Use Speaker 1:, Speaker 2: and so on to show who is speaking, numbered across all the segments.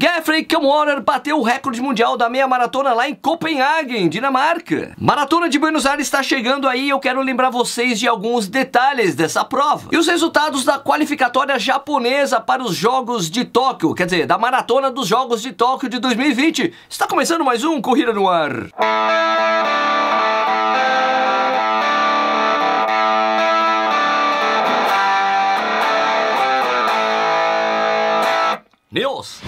Speaker 1: Geoffrey Kamwarer bateu o recorde mundial da meia maratona lá em Copenhagen, Dinamarca. Maratona de Buenos Aires está chegando aí, eu quero lembrar vocês de alguns detalhes dessa prova. E os resultados da qualificatória japonesa para os Jogos de Tóquio, quer dizer, da maratona dos Jogos de Tóquio de 2020. Está começando mais um Corrida no Ar. News.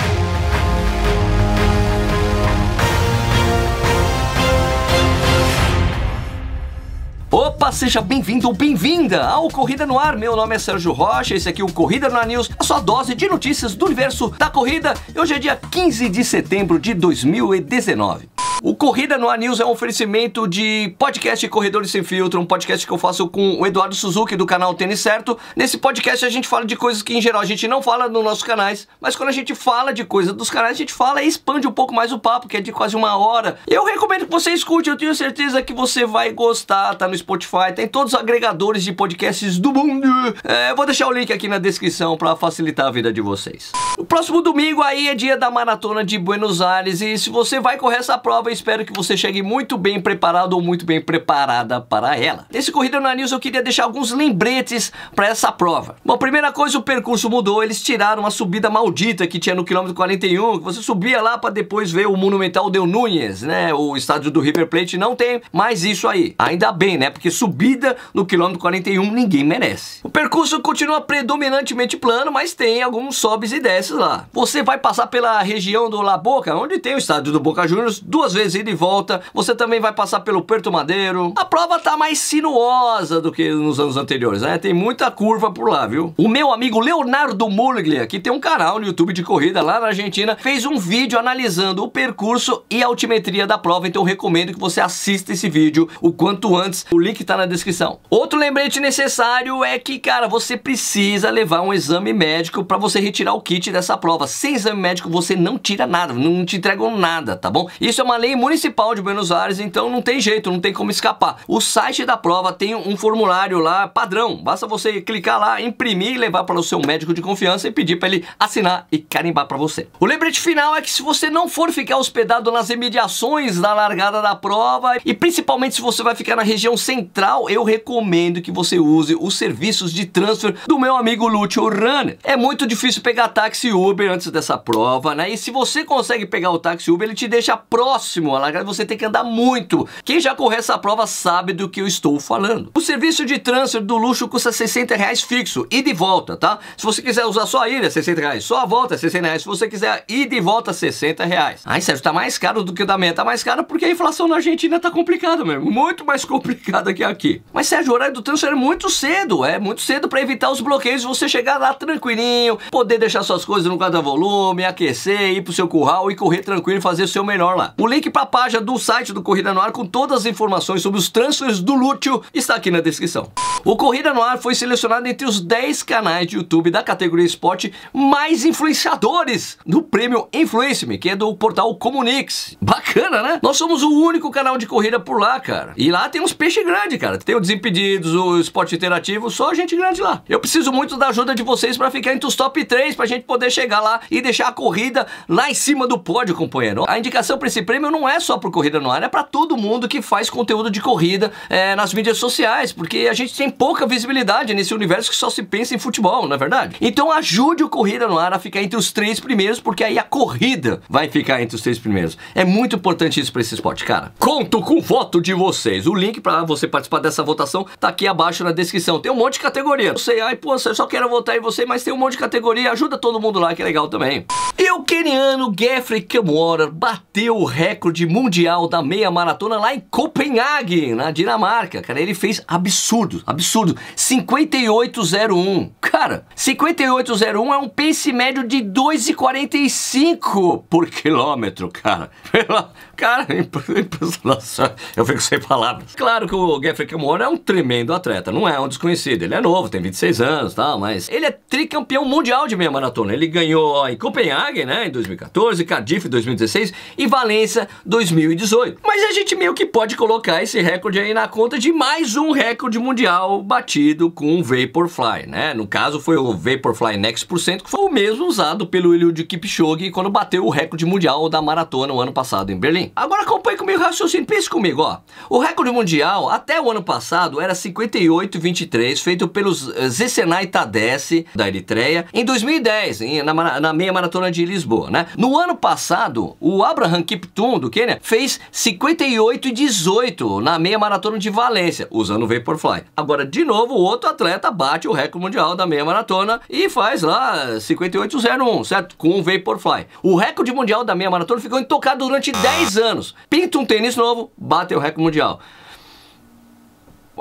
Speaker 1: Opa, seja bem-vindo ou bem-vinda ao Corrida no Ar. Meu nome é Sérgio Rocha, esse aqui é o Corrida no Ar News, a sua dose de notícias do universo da corrida. Hoje é dia 15 de setembro de 2019. O Corrida no A News é um oferecimento de podcast Corredores Sem Filtro, um podcast que eu faço com o Eduardo Suzuki do canal Tênis Certo. Nesse podcast a gente fala de coisas que em geral a gente não fala nos nossos canais, mas quando a gente fala de coisas dos canais, a gente fala e expande um pouco mais o papo, que é de quase uma hora. Eu recomendo que você escute, eu tenho certeza que você vai gostar, tá no Spotify, tem todos os agregadores de podcasts do mundo. É, eu vou deixar o link aqui na descrição para facilitar a vida de vocês. O próximo domingo aí é dia da maratona de Buenos Aires e se você vai correr essa prova, espero que você chegue muito bem preparado ou muito bem preparada para ela. Nesse Corrida na News eu queria deixar alguns lembretes para essa prova. Bom, primeira coisa, o percurso mudou, eles tiraram uma subida maldita que tinha no quilômetro 41, que você subia lá para depois ver o Monumental Del Núñez, né? O estádio do River Plate não tem mais isso aí. Ainda bem, né? Porque subida no quilômetro 41 ninguém merece. O percurso continua predominantemente plano, mas tem alguns sobes e desces lá. Você vai passar pela região do La Boca, onde tem o estádio do Boca Juniors, duas vezes ida e volta. Você também vai passar pelo Perto Madeiro. A prova tá mais sinuosa do que nos anos anteriores, né? Tem muita curva por lá, viu? O meu amigo Leonardo Murglia, que tem um canal no YouTube de corrida lá na Argentina, fez um vídeo analisando o percurso e a altimetria da prova, então eu recomendo que você assista esse vídeo o quanto antes. O link tá na descrição. Outro lembrete necessário é que, cara, você precisa levar um exame médico para você retirar o kit dessa prova. Sem exame médico você não tira nada, não te entregam nada, tá bom? Isso é uma lei municipal de Buenos Aires, então não tem jeito, não tem como escapar. O site da prova tem um formulário lá padrão, basta você clicar lá, imprimir e levar para o seu médico de confiança e pedir para ele assinar e carimbar para você. O lembrete final é que se você não for ficar hospedado nas imediações da largada da prova e principalmente se você vai ficar na região central, eu recomendo que você use os serviços de transfer do meu amigo Lúcio Runner. É muito difícil pegar táxi Uber antes dessa prova, né? E se você consegue pegar o táxi Uber, ele te deixa próximo à largada, você tem que andar muito. Quem já correu essa prova sabe do que eu estou falando. O serviço de transfer do luxo custa 60 reais fixo, e volta, tá? Se você quiser usar só a é 60 reais. Só a volta, é 60 reais. Se você quiser ida e volta, 60 reais. Ai, Sérgio, tá mais caro do que o da meia. Tá mais caro porque a inflação na Argentina tá complicada mesmo. Muito mais complicada que aqui. Mas, Sérgio, o horário do transfer é muito cedo. É muito cedo para evitar os bloqueios. Você chegar lá tranquilinho, poder deixar suas coisas no guarda-volume, aquecer, ir pro seu curral e correr tranquilo e fazer o seu melhor lá. O link pra página do site do Corrida no Ar com todas as informações sobre os transfers do Lúcio está aqui na descrição. O Corrida no Ar foi selecionado entre os 10 canais de YouTube da categoria esporte mais influenciadores do prêmio Influence Me, que é do portal Comunix. Bacana, né? Nós somos o único canal de corrida por lá, cara. E lá tem uns peixes grandes, cara. Tem o Desimpedidos, o Esporte Interativo, só gente grande lá. Eu preciso muito da ajuda de vocês para ficar entre os top 3, pra gente poder chegar lá e deixar a corrida lá em cima do pódio, companheiro. A indicação para esse prêmio não é só pro Corrida no Ar, é para todo mundo que faz conteúdo de corrida é, nas mídias sociais, porque a gente tem pouca visibilidade nesse universo que só se pensa em futebol, não é verdade? Então ajude o Corrida no Ar a ficar entre os três primeiros, porque aí a corrida vai ficar entre os três primeiros. É muito importante isso para esse esporte, cara. Conto com voto de vocês. O link para você participar dessa votação tá aqui abaixo na descrição. Tem um monte de categoria. Eu sei, ai, pô, eu só quero votar em você, mas tem um monte de categoria. Ajuda todo mundo lá, que é legal também. E o keniano Geoffrey Kamwarer bateu o recorde mundial da meia maratona lá em Copenhague, na Dinamarca. Cara, ele fez absurdo, absurdo. 58,01. Cara, 58,01 é um pace médio de 2,45 por quilômetro, cara. cara. Nossa, eu fico sem palavras. Claro que o Geoffrey Kamora é um tremendo atleta, não é um desconhecido. Ele é novo, tem 26 anos e tal, mas ele é tricampeão mundial de meia maratona. Ele ganhou em Copenhague, né, em 2014, Cardiff em 2016 e Valência 2018. Mas a gente meio que pode colocar esse recorde aí na conta de mais um recorde mundial batido com o Vaporfly, né? No caso foi o Vaporfly Next Percent, que foi o mesmo usado pelo Eliud Kipchoge quando bateu o recorde mundial da maratona o ano passado em Berlim. Agora acompanhe comigo o raciocínio, pense comigo, ó. O recorde mundial até o ano passado era 58,23, feito pelos eh, Zesenay Tadesse, da Eritreia, em 2010, em, na, na, meia maratona de Lisboa, né? No ano passado, o Abraham Kiptum, do Quênia, fez 58,18 na meia maratona de Valência, usando o Vaporfly. Agora, de novo, o outro atleta bate o recorde mundial da meia maratona e faz lá 58,01, certo? Com o Vaporfly. O recorde mundial da meia maratona ficou intocado durante 10 anos. Pinta um tênis novo, bate o recorde mundial.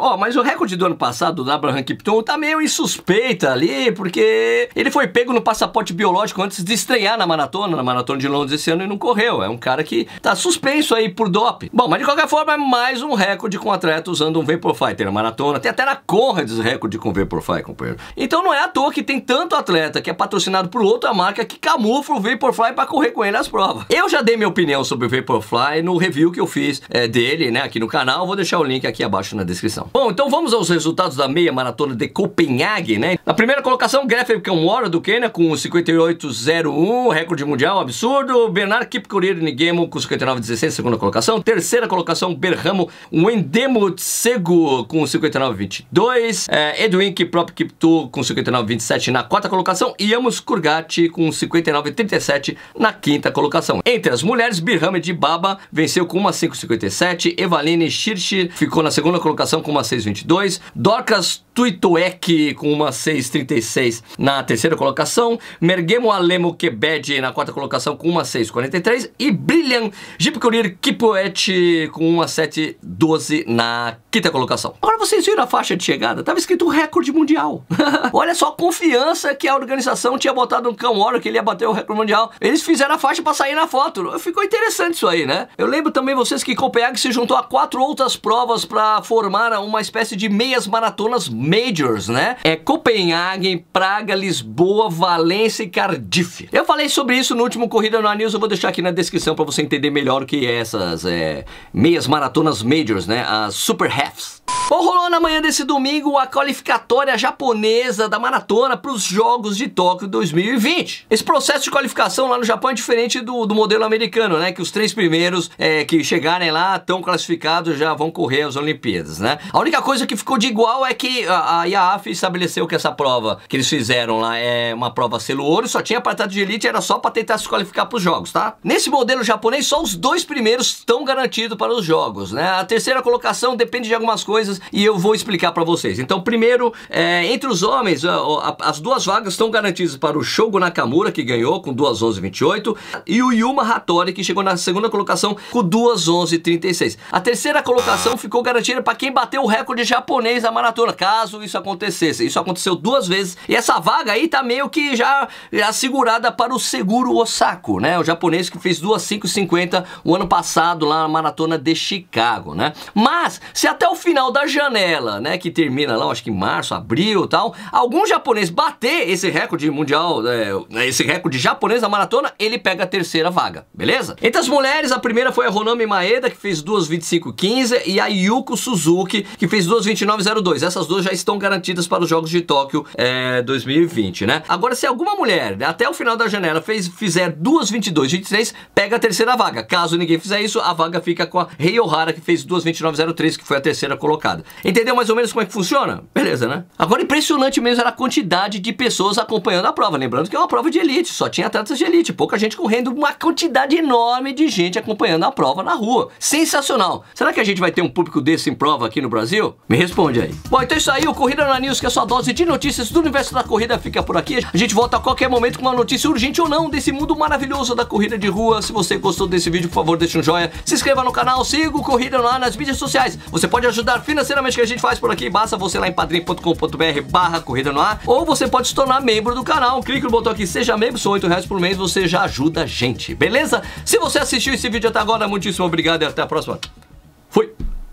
Speaker 1: Ó, oh, mas o recorde do ano passado do Abraham Kipton tá meio insuspeita ali, porque ele foi pego no passaporte biológico antes de estrear na maratona, na maratona de Londres esse ano e não correu. É um cara que tá suspenso aí por dope. Bom, mas de qualquer forma é mais um recorde com atleta usando um Vaporfly. Tem na maratona, tem até na Conrads recorde com Vaporfly, companheiro. Então não é à toa que tem tanto atleta que é patrocinado por outra marca que camufla o Vaporfly para correr com ele nas provas. Eu já dei minha opinião sobre o Vaporfly no review que eu fiz é, dele, né, aqui no canal. Vou deixar o link aqui abaixo na descrição. Bom, então vamos aos resultados da meia maratona de Copenhague, né? Na primeira colocação, Greffer Kamwara do Quênia com 58,01, recorde mundial, absurdo. Bernard Kipkorir Nigemo com 59,16, segunda colocação. Terceira colocação, Berramo Wendemo Tsegu com 59,22. É, Edwin Kiprop Kiptu com 59,27 na quarta colocação. E Amos Kurgati com 59,37 na quinta colocação. Entre as mulheres, Birham de Baba venceu com uma 5,57. Evaline Shirshi ficou na segunda colocação com uma 6,22. 2022. Dorcas Tuitoek com uma 6,36 na terceira colocação. Mergemo Alemo Kebed na quarta colocação com uma 6,43. E Brilliant Jipkurir Kipoet com uma 7,12 na quinta colocação. Agora vocês viram a faixa de chegada? Tava escrito recorde mundial. Olha só a confiança que a organização tinha botado no Cão Hora que ele ia bater o recorde mundial. Eles fizeram a faixa para sair na foto. Ficou interessante isso aí, né? Eu lembro também vocês que Copenhague se juntou a quatro outras provas para formar uma espécie de meias maratonas majors, né? É Copenhague, Praga, Lisboa, Valência e Cardiff. Eu falei sobre isso no último Corrida no News, eu vou deixar aqui na descrição para você entender melhor o que é essas é, meias maratonas majors, né? As super halves. Bom, rolou na manhã desse domingo a qualificatória japonesa da maratona para os Jogos de Tóquio 2020. Esse processo de qualificação lá no Japão é diferente do, do modelo americano, né? Que os três primeiros é, que chegarem lá, tão classificados, já vão correr as Olimpíadas, né? A única coisa que ficou de igual é que a, IAAF estabeleceu que essa prova que eles fizeram lá é uma prova selo ouro, só tinha apartado de elite, era só para tentar se qualificar para os Jogos, tá? Nesse modelo japonês, só os dois primeiros estão garantidos para os Jogos, né? A terceira colocação depende de algumas coisas e eu vou explicar para vocês. Então, primeiro, é, entre os homens, a, a, as duas vagas estão garantidas para o Shogo Nakamura, que ganhou com 2:11:28, e o Yuma Hattori, que chegou na segunda colocação com 2:11:36. A terceira colocação ficou garantida para quem bateu o recorde japonês da maratona, caso isso acontecesse. Isso aconteceu duas vezes, e essa vaga aí tá meio que já assegurada para o Seguro Osako, né? O japonês que fez 2:5:50 o ano passado lá na maratona de Chicago, né? Mas, se até o final da janela, né, que termina lá, acho que em março, abril tal, algum japonês bater esse recorde mundial, é, esse recorde japonês da maratona, ele pega a terceira vaga, beleza? Entre as mulheres, a primeira foi a Ronami Maeda, que fez 2:25:15 e a Yuko Suzuki, que fez 2:29:02. Essas duas já estão garantidas para os Jogos de Tóquio é, 2020, né? Agora, se alguma mulher, né, até o final da janela, fez, fizer 2:22:23, pega a terceira vaga. Caso ninguém fizer isso, a vaga fica com a Rei Ohara, que fez 2:29:03, que foi a terceira colocada. Entendeu mais ou menos como é que funciona? Beleza, né? Agora, impressionante mesmo era a quantidade de pessoas acompanhando a prova. Lembrando que é uma prova de elite, só tinha atletas de elite, pouca gente correndo, uma quantidade enorme de gente acompanhando a prova na rua. Sensacional! Será que a gente vai ter um público desse em prova aqui no Brasil? Me responde aí. Bom, então é isso aí, aí o Corrida na News, que é a sua dose de notícias do universo da corrida, fica por aqui. A gente volta a qualquer momento com uma notícia urgente ou não desse mundo maravilhoso da corrida de rua. Se você gostou desse vídeo, por favor, deixe um joinha, se inscreva no canal, siga o Corrida lá nas mídias sociais. Você pode ajudar financeiramente que a gente faz por aqui, basta você lá em padrim.com.br barra Corrida no Ar, ou você pode se tornar membro do canal. Clique no botão aqui, seja membro, são 8 reais por mês, você já ajuda a gente, beleza? Se você assistiu esse vídeo até agora, muitíssimo obrigado e até a próxima. Fui!